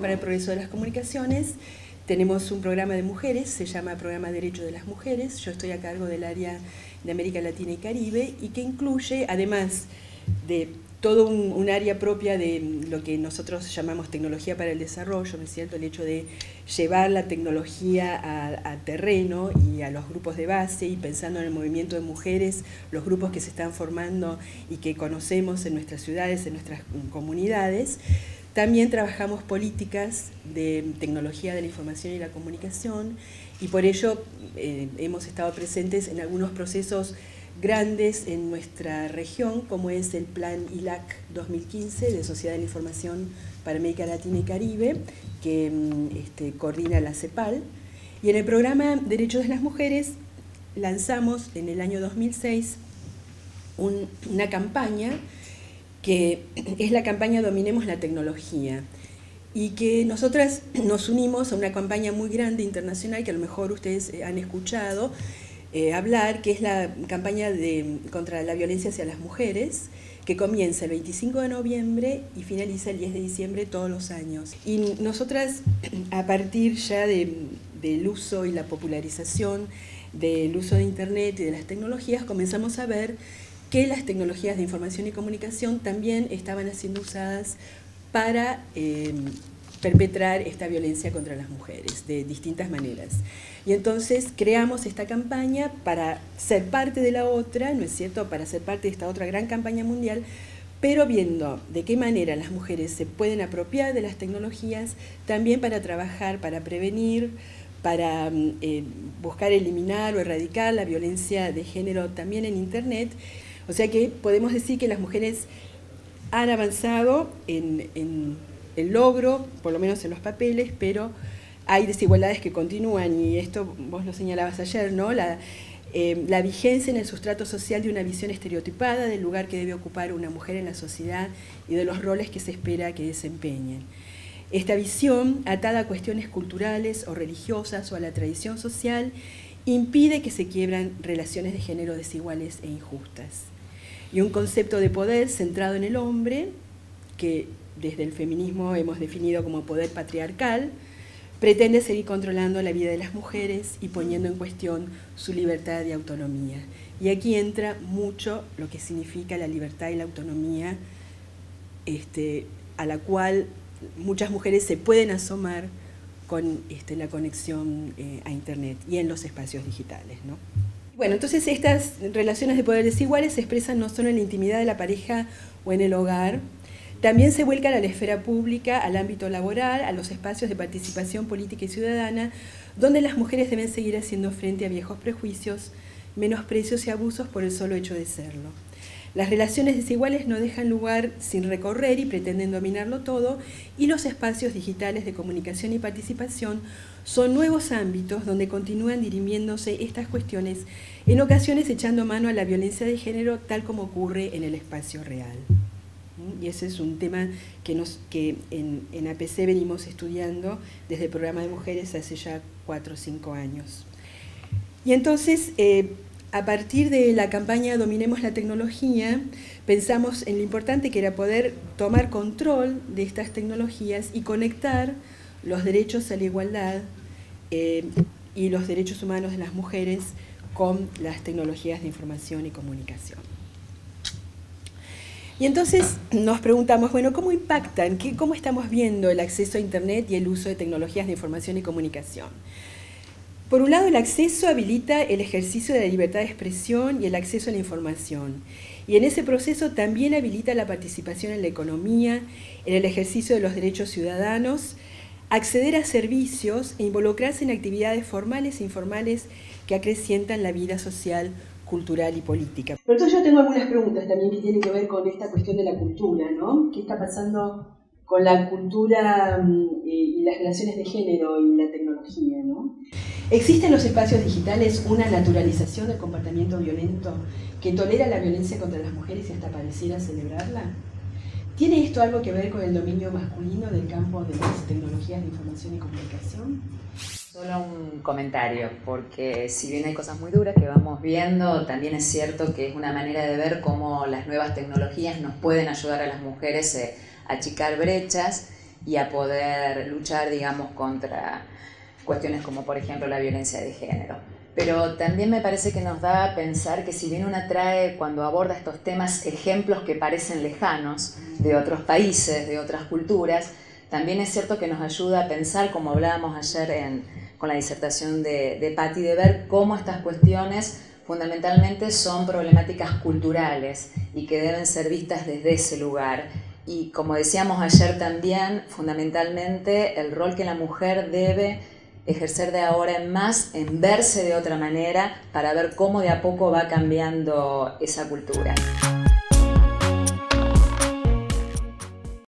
Para el Progreso de las Comunicaciones tenemos un programa de mujeres, se llama Programa Derecho de las Mujeres. Yo estoy a cargo del área de América Latina y Caribe y que incluye, además de todo un, área propia de lo que nosotros llamamos tecnología para el desarrollo, ¿no es cierto? El hecho de llevar la tecnología a, terreno y a los grupos de base y pensando en el movimiento de mujeres, los grupos que se están formando y que conocemos en nuestras ciudades, en nuestras comunidades. También trabajamos políticas de tecnología de la información y la comunicación y por ello eh, hemos estado presentes en algunos procesos grandes en nuestra región, como es el Plan ILAC 2015 de Sociedad de la Información para América Latina y Caribe, que mm, este, coordina la CEPAL. Y en el programa Derechos de las Mujeres lanzamos en el año 2006 una campaña que es la campaña Dominemos la Tecnología y que nosotras nos unimos a una campaña muy grande internacional que a lo mejor ustedes eh, han escuchado eh, hablar, que es la campaña de, contra la violencia hacia las mujeres, que comienza el 25 de noviembre y finaliza el 10 de diciembre todos los años. Y nosotras, a partir ya del uso y la popularización del uso de Internet y de las tecnologías, comenzamos a ver que las tecnologías de información y comunicación también estaban siendo usadas para eh, perpetrar esta violencia contra las mujeres de distintas maneras. Y entonces creamos esta campaña para ser parte de la otra, ¿no es cierto?, para ser parte de esta otra gran campaña mundial, pero viendo de qué manera las mujeres se pueden apropiar de las tecnologías, también para trabajar, para prevenir, para mm, eh, buscar eliminar o erradicar la violencia de género también en Internet o sea que podemos decir que las mujeres han avanzado en, el logro, por lo menos en los papeles, pero hay desigualdades que continúan y esto vos lo señalabas ayer, ¿no? La, eh, la vigencia en el sustrato social de una visión estereotipada del lugar que debe ocupar una mujer en la sociedad y de los roles que se espera que desempeñen. Esta visión, atada a cuestiones culturales o religiosas o a la tradición social, impide que se quiebran relaciones de género desiguales e injustas y un concepto de poder centrado en el hombre, que desde el feminismo hemos definido como poder patriarcal, pretende seguir controlando la vida de las mujeres y poniendo en cuestión su libertad y autonomía. Y aquí entra mucho lo que significa la libertad y la autonomía, este, a la cual muchas mujeres se pueden asomar con este, la conexión eh, a Internet y en los espacios digitales. ¿no? Bueno, entonces estas relaciones de poder desiguales se expresan no solo en la intimidad de la pareja o en el hogar, también se vuelcan a la esfera pública, al ámbito laboral, a los espacios de participación política y ciudadana, donde las mujeres deben seguir haciendo frente a viejos prejuicios, menosprecios y abusos por el solo hecho de serlo. Las relaciones desiguales no dejan lugar sin recorrer y pretenden dominarlo todo, y los espacios digitales de comunicación y participación son nuevos ámbitos donde continúan dirimiéndose estas cuestiones, en ocasiones echando mano a la violencia de género tal como ocurre en el espacio real. ¿Mm? Y ese es un tema que, en, APC venimos estudiando desde el programa de mujeres hace ya cuatro o cinco años. Y entonces, eh, a partir de la campaña Dominemos la tecnología, pensamos en lo importante que era poder tomar control de estas tecnologías y conectar los derechos a la igualdad eh, y los derechos humanos de las mujeres con las tecnologías de información y comunicación. Y entonces nos preguntamos, bueno, ¿cómo impactan? ¿Qué, ¿Cómo estamos viendo el acceso a Internet y el uso de tecnologías de información y comunicación? Por un lado, el acceso habilita el ejercicio de la libertad de expresión y el acceso a la información. Y en ese proceso también habilita la participación en la economía, en el ejercicio de los derechos ciudadanos acceder a servicios e involucrarse en actividades formales e informales que acrecientan la vida social, cultural y política. Pero entonces yo tengo algunas preguntas también que tienen que ver con esta cuestión de la cultura, ¿no? ¿Qué está pasando con la cultura mm, y las relaciones de género y la tecnología, ¿no? ¿Existe en los espacios digitales una naturalización del comportamiento violento que tolera la violencia contra las mujeres y hasta pareciera celebrarla? ¿Tiene esto algo que ver con el dominio masculino del campo de las tecnologías de información y comunicación? Solo un comentario, porque si bien hay cosas muy duras que vamos viendo, también es cierto que es una manera de ver cómo las nuevas tecnologías nos pueden ayudar a las mujeres eh, a achicar brechas y a poder luchar, digamos, contra cuestiones como por ejemplo la violencia de género. Pero también me parece que nos da a pensar que si bien una trae cuando aborda estos temas ejemplos que parecen lejanos de otros países, de otras culturas, también es cierto que nos ayuda a pensar, como hablábamos ayer con la disertación de, de Patti, de ver cómo estas cuestiones fundamentalmente son problemáticas culturales y que deben ser vistas desde ese lugar. Y como decíamos ayer también, fundamentalmente el rol que la mujer debe ejercer de ahora en más, en verse de otra manera, para ver cómo de a poco va cambiando esa cultura.